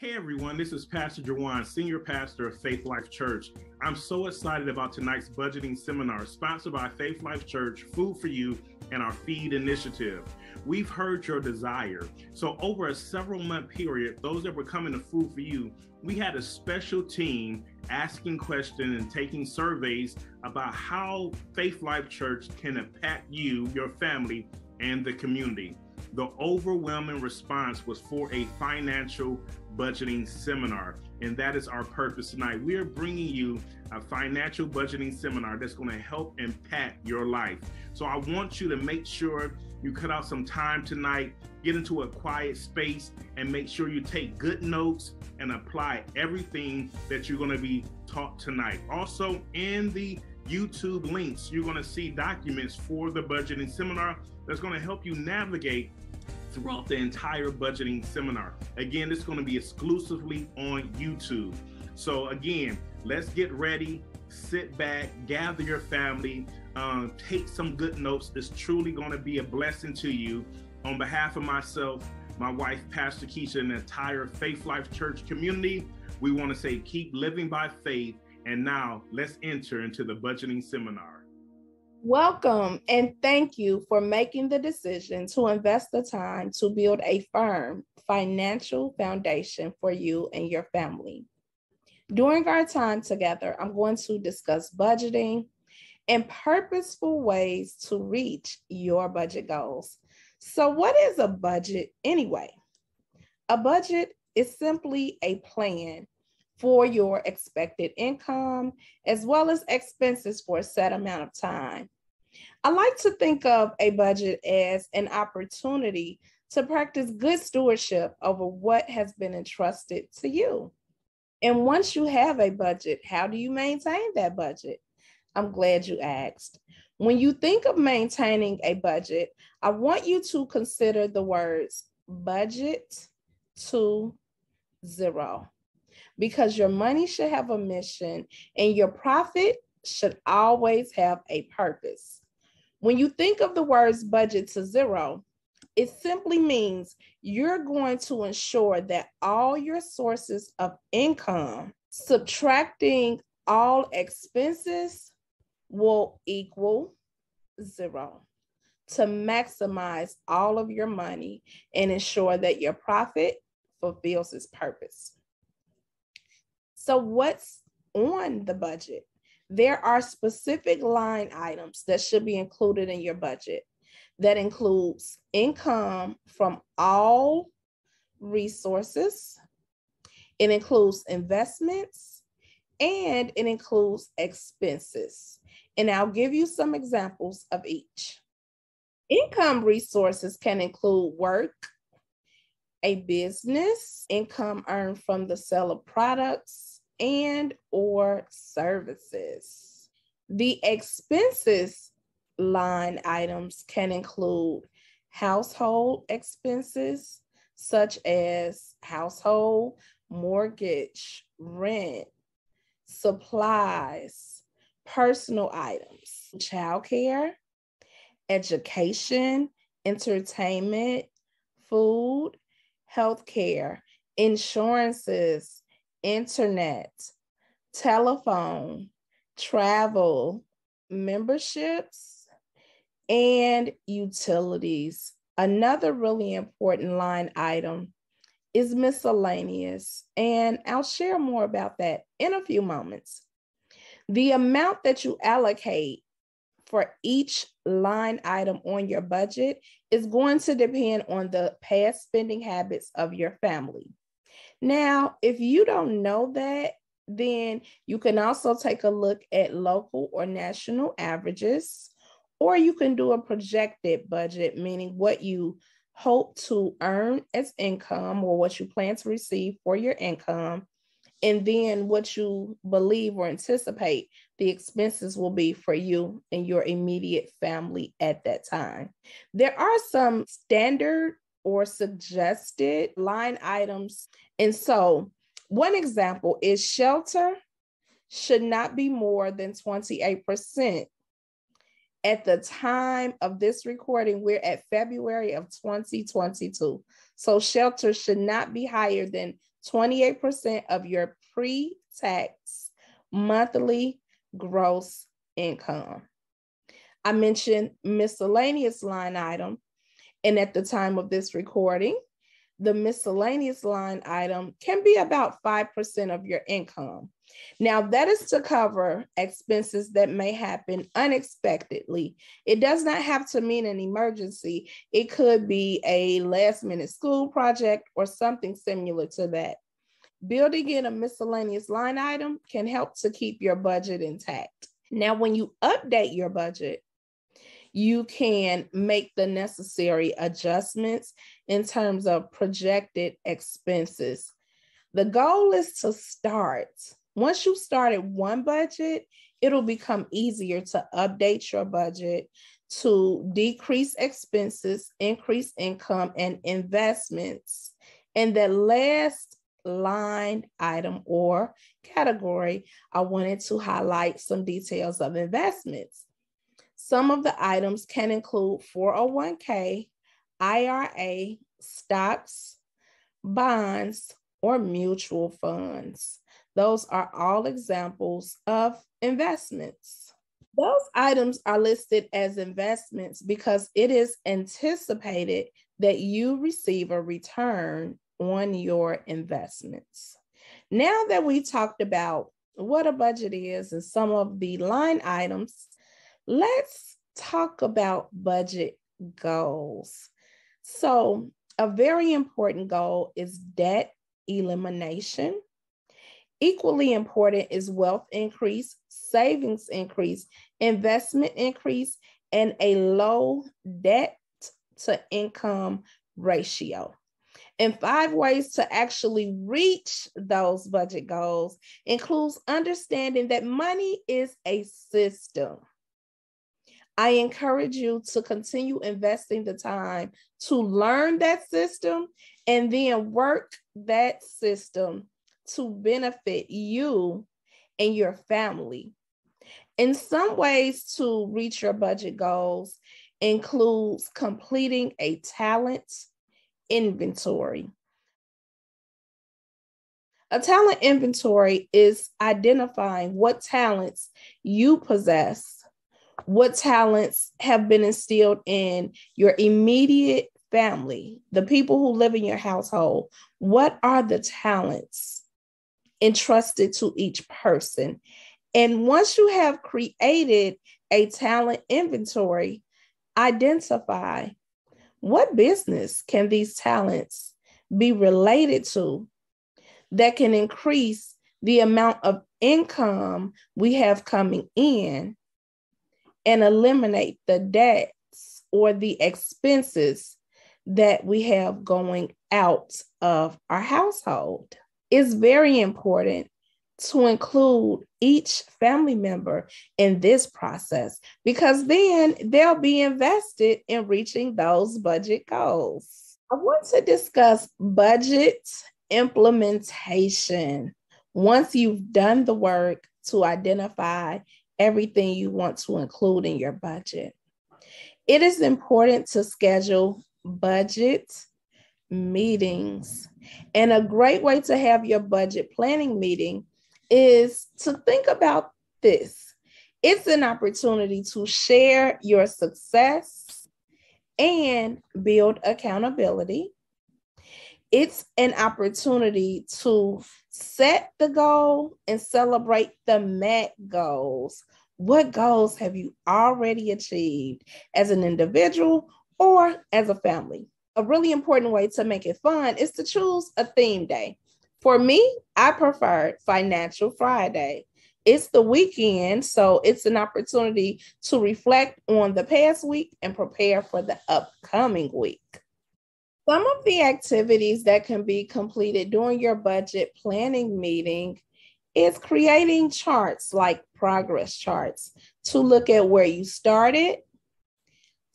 Hey everyone, this is Pastor Jawan, Senior Pastor of Faith Life Church. I'm so excited about tonight's budgeting seminar sponsored by Faith Life Church, Food for You, and our Feed Initiative. We've heard your desire. So, over a several month period, those that were coming to Food for You, we had a special team asking questions and taking surveys about how Faith Life Church can impact you, your family, and the community. The overwhelming response was for a financial budgeting seminar. And that is our purpose tonight. We are bringing you a financial budgeting seminar that's going to help impact your life. So I want you to make sure you cut out some time tonight, get into a quiet space, and make sure you take good notes and apply everything that you're going to be taught tonight. Also, in the YouTube links, you're going to see documents for the budgeting seminar that's going to help you navigate throughout the entire budgeting seminar. Again, it's going to be exclusively on YouTube. So, again, let's get ready, sit back, gather your family, um, take some good notes. It's truly going to be a blessing to you. On behalf of myself, my wife, Pastor Keisha, and the entire Faith Life Church community, we want to say keep living by faith. And now let's enter into the budgeting seminar. Welcome and thank you for making the decision to invest the time to build a firm financial foundation for you and your family. During our time together, I'm going to discuss budgeting and purposeful ways to reach your budget goals. So, what is a budget anyway? A budget is simply a plan for your expected income as well as expenses for a set amount of time. I like to think of a budget as an opportunity to practice good stewardship over what has been entrusted to you. And once you have a budget, how do you maintain that budget? I'm glad you asked. When you think of maintaining a budget, I want you to consider the words budget to zero because your money should have a mission and your profit should always have a purpose. When you think of the words budget to zero, it simply means you're going to ensure that all your sources of income, subtracting all expenses, will equal zero to maximize all of your money and ensure that your profit fulfills its purpose. So, what's on the budget? There are specific line items that should be included in your budget that includes income from all resources, it includes investments, and it includes expenses. And I'll give you some examples of each. Income resources can include work, a business, income earned from the sale of products, and or services. The expenses line items can include household expenses such as household, mortgage, rent, supplies, personal items, childcare, education, entertainment, food, healthcare, insurances, internet, telephone, travel, memberships, and utilities. Another really important line item is miscellaneous, and I'll share more about that in a few moments. The amount that you allocate for each line item on your budget is going to depend on the past spending habits of your family. Now, if you don't know that, then you can also take a look at local or national averages, or you can do a projected budget, meaning what you hope to earn as income or what you plan to receive for your income, and then what you believe or anticipate the expenses will be for you and your immediate family at that time. There are some standard or suggested line items. And so, one example is shelter should not be more than 28%. At the time of this recording, we're at February of 2022. So, shelter should not be higher than 28% of your pre tax monthly gross income. I mentioned miscellaneous line item, and at the time of this recording, the miscellaneous line item can be about 5% of your income. Now, that is to cover expenses that may happen unexpectedly. It does not have to mean an emergency, it could be a last minute school project or something similar to that. Building in a miscellaneous line item can help to keep your budget intact. Now, when you update your budget, you can make the necessary adjustments in terms of projected expenses. The goal is to start. Once you started one budget, it'll become easier to update your budget to decrease expenses, increase income, and investments. And the last line item or category, I wanted to highlight some details of investments. Some of the items can include 401k, IRA, stocks, bonds, or mutual funds. Those are all examples of investments. Those items are listed as investments because it is anticipated that you receive a return on your investments. Now that we talked about what a budget is and some of the line items, let's talk about budget goals. So, a very important goal is debt elimination. Equally important is wealth increase, savings increase, investment increase, and a low debt to income ratio. And five ways to actually reach those budget goals includes understanding that money is a system. I encourage you to continue investing the time to learn that system and then work that system to benefit you and your family. In some ways to reach your budget goals includes completing a talent inventory. A talent inventory is identifying what talents you possess what talents have been instilled in your immediate family, the people who live in your household? What are the talents entrusted to each person? And once you have created a talent inventory, identify what business can these talents be related to that can increase the amount of income we have coming in and eliminate the debts or the expenses that we have going out of our household. It's very important to include each family member in this process because then they'll be invested in reaching those budget goals. I want to discuss budget implementation. Once you've done the work to identify everything you want to include in your budget. It is important to schedule budget meetings. And a great way to have your budget planning meeting is to think about this. It's an opportunity to share your success and build accountability. It's an opportunity to set the goal and celebrate the met goals. What goals have you already achieved as an individual or as a family? A really important way to make it fun is to choose a theme day. For me, I prefer Financial Friday. It's the weekend, so it's an opportunity to reflect on the past week and prepare for the upcoming week. Some of the activities that can be completed during your budget planning meeting is creating charts like progress charts to look at where you started,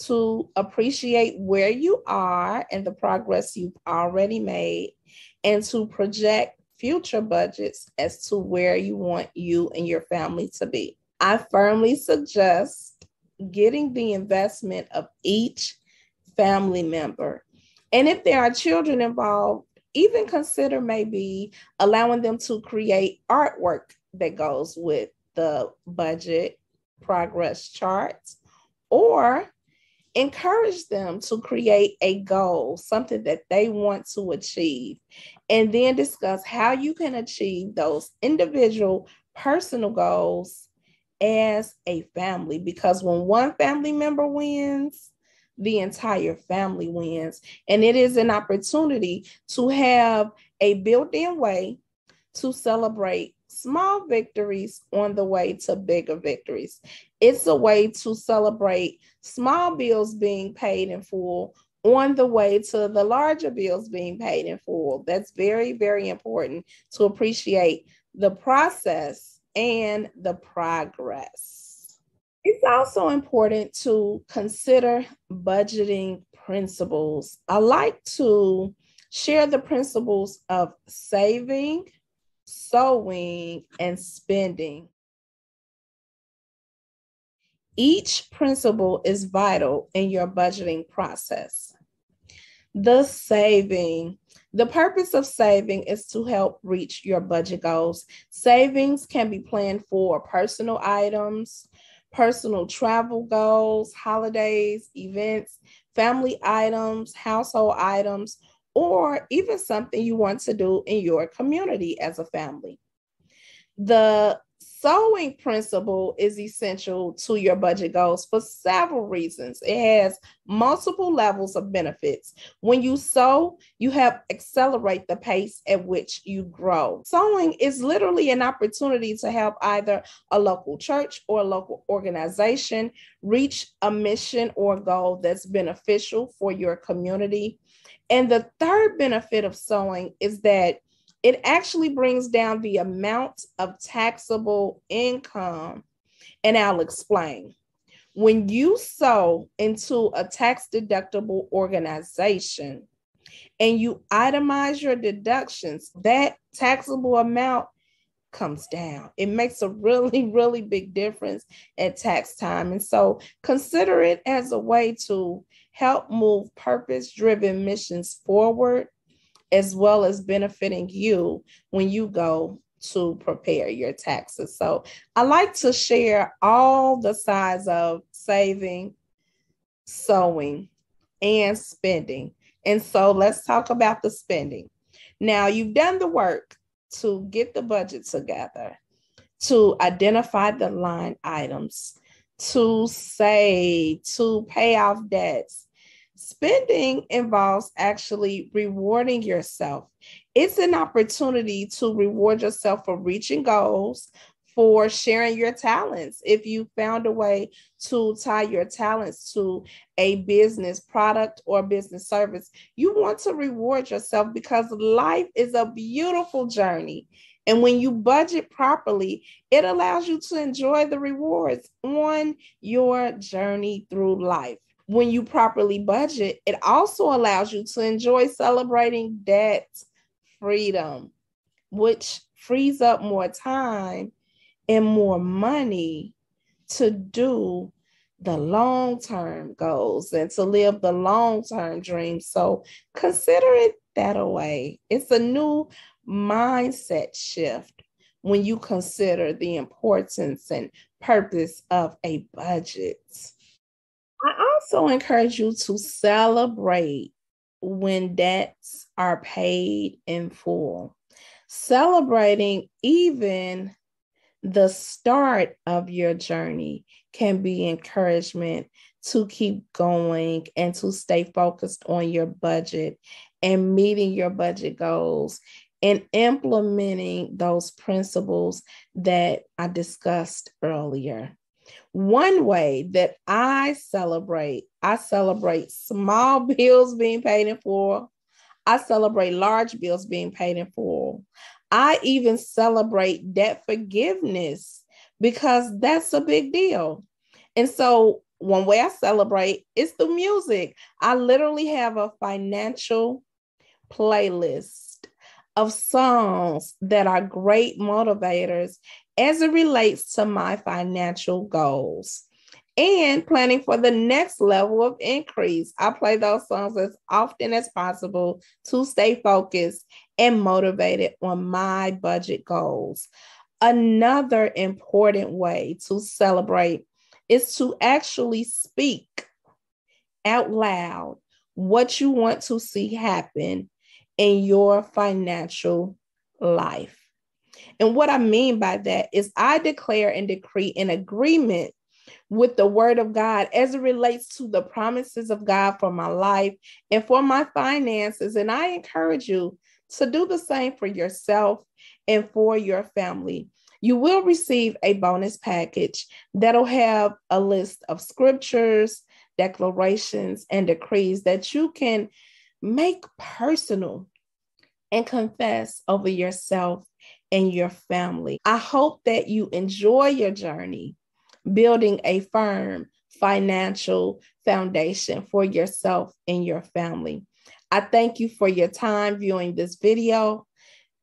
to appreciate where you are and the progress you've already made, and to project future budgets as to where you want you and your family to be. I firmly suggest getting the investment of each family member and if there are children involved, even consider maybe allowing them to create artwork that goes with the budget progress charts or encourage them to create a goal, something that they want to achieve, and then discuss how you can achieve those individual personal goals as a family. Because when one family member wins, the entire family wins. And it is an opportunity to have a built in way to celebrate small victories on the way to bigger victories. It's a way to celebrate small bills being paid in full on the way to the larger bills being paid in full. That's very, very important to appreciate the process and the progress. It's also important to consider budgeting principles. I like to share the principles of saving, sowing, and spending. Each principle is vital in your budgeting process. The saving. The purpose of saving is to help reach your budget goals. Savings can be planned for personal items, personal travel goals, holidays, events, family items, household items, or even something you want to do in your community as a family. The sowing principle is essential to your budget goals for several reasons. It has multiple levels of benefits. When you sow, you have accelerate the pace at which you grow. Sowing is literally an opportunity to help either a local church or a local organization reach a mission or goal that's beneficial for your community. And the third benefit of sowing is that it actually brings down the amount of taxable income. And I'll explain. When you sow into a tax deductible organization and you itemize your deductions, that taxable amount comes down. It makes a really, really big difference at tax time. And so consider it as a way to help move purpose driven missions forward as well as benefiting you when you go to prepare your taxes. So I like to share all the sides of saving, sowing, and spending. And so let's talk about the spending. Now, you've done the work to get the budget together, to identify the line items, to save, to pay off debts, Spending involves actually rewarding yourself. It's an opportunity to reward yourself for reaching goals, for sharing your talents. If you found a way to tie your talents to a business product or business service, you want to reward yourself because life is a beautiful journey. And when you budget properly, it allows you to enjoy the rewards on your journey through life when you properly budget, it also allows you to enjoy celebrating debt freedom, which frees up more time and more money to do the long term goals and to live the long term dreams. So consider it that way. It's a new mindset shift when you consider the importance and purpose of a budget. I also encourage you to celebrate when debts are paid in full. Celebrating even the start of your journey can be encouragement to keep going and to stay focused on your budget and meeting your budget goals and implementing those principles that I discussed earlier. One way that I celebrate, I celebrate small bills being paid in full. I celebrate large bills being paid in full. I even celebrate debt forgiveness because that's a big deal. And so, one way I celebrate is the music. I literally have a financial playlist of songs that are great motivators as it relates to my financial goals. and planning for the next level of increase. I play those songs as often as possible to stay focused and motivated on my budget goals. Another important way to celebrate is to actually speak out loud what you want to see happen in your financial life. And what I mean by that is, I declare and decree an agreement with the word of God as it relates to the promises of God for my life and for my finances. And I encourage you to do the same for yourself and for your family. You will receive a bonus package that'll have a list of scriptures, declarations, and decrees that you can make personal and confess over yourself and your family. I hope that you enjoy your journey building a firm financial foundation for yourself and your family. I thank you for your time viewing this video.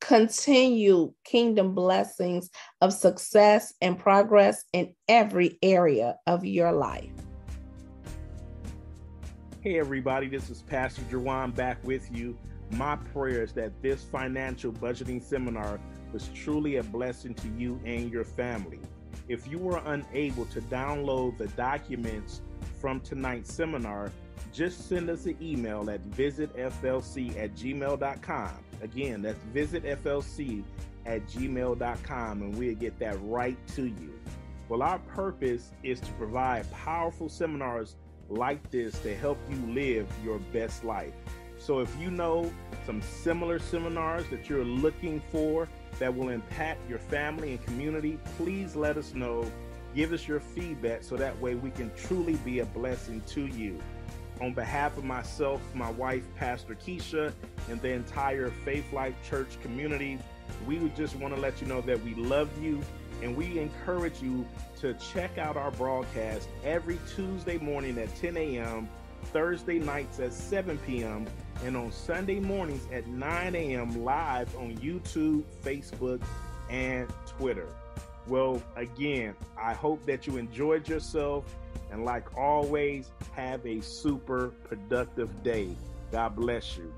Continue kingdom blessings of success and progress in every area of your life. Hey, everybody, this is Pastor Jawan back with you. My prayer is that this financial budgeting seminar was truly a blessing to you and your family. If you were unable to download the documents from tonight's seminar, just send us an email at visitflc at gmail.com. Again, that's visitflc at gmail.com and we'll get that right to you. Well, our purpose is to provide powerful seminars like this to help you live your best life. So if you know some similar seminars that you're looking for that will impact your family and community, please let us know. Give us your feedback so that way we can truly be a blessing to you. On behalf of myself, my wife, Pastor Keisha, and the entire Faith Life Church community, we would just want to let you know that we love you and we encourage you to check out our broadcast every Tuesday morning at 10 a.m., Thursday nights at 7 p.m., and on Sunday mornings at 9 a.m. live on YouTube, Facebook, and Twitter. Well, again, I hope that you enjoyed yourself and, like always, have a super productive day. God bless you.